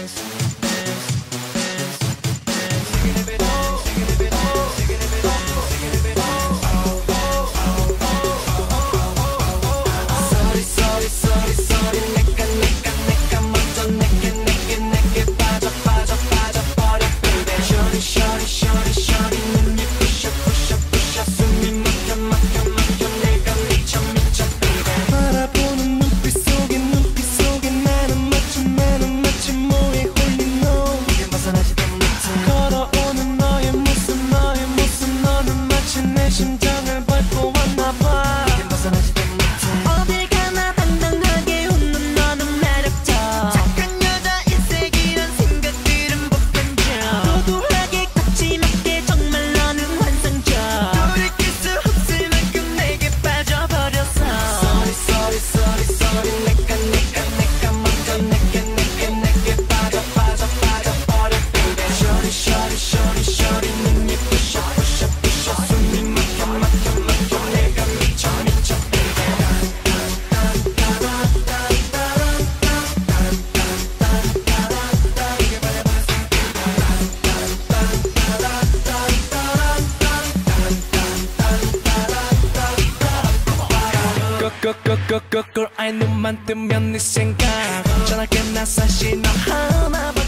Thanks. 꺼꺼꺼꺼꺼꺼 아이 눈만 뜨면 네 생각 전화게 나 사실 너 하나